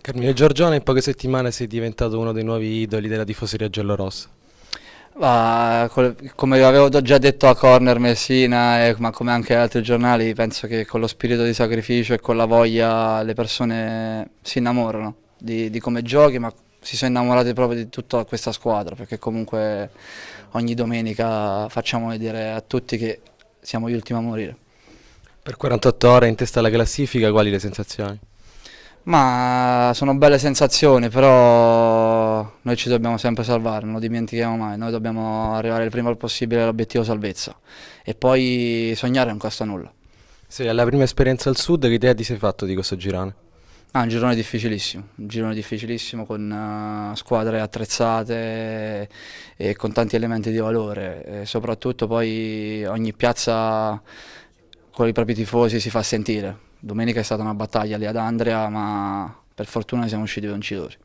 Carmine Giorgione, in poche settimane sei diventato uno dei nuovi idoli della tifoseria giallorossa. Ma, come avevo già detto a Corner Messina, ma come anche altri giornali, penso che con lo spirito di sacrificio e con la voglia le persone si innamorano di, di come giochi, ma si sono innamorati proprio di tutta questa squadra, perché comunque ogni domenica facciamo vedere a tutti che siamo gli ultimi a morire. Per 48 ore in testa alla classifica, quali le sensazioni? Ma sono belle sensazioni, però noi ci dobbiamo sempre salvare, non lo dimentichiamo mai, noi dobbiamo arrivare il prima possibile all'obiettivo salvezza e poi sognare non costa nulla. Sì, alla prima esperienza al sud, che idea ti sei fatto di questo girone? Ah, un girone difficilissimo, un girone difficilissimo con uh, squadre attrezzate e con tanti elementi di valore e soprattutto poi ogni piazza con i propri tifosi si fa sentire Domenica è stata una battaglia lì ad Andrea, ma per fortuna siamo usciti vincitori.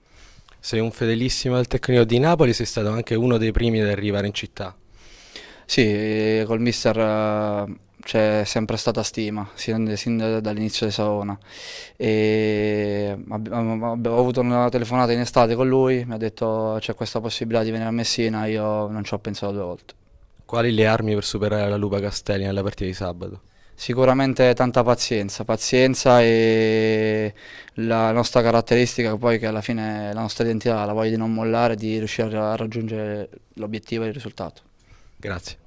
Sei un fedelissimo al tecnico di Napoli, sei stato anche uno dei primi ad arrivare in città. Sì, col mister eh, c'è sempre stata stima, sin, sin dall'inizio di Savona. E ho avuto una telefonata in estate con lui, mi ha detto c'è questa possibilità di venire a Messina, io non ci ho pensato due volte. Quali le armi per superare la Lupa Castelli nella partita di sabato? Sicuramente tanta pazienza, pazienza e la nostra caratteristica poi che alla fine è la nostra identità, la voglia di non mollare, di riuscire a raggiungere l'obiettivo e il risultato. Grazie.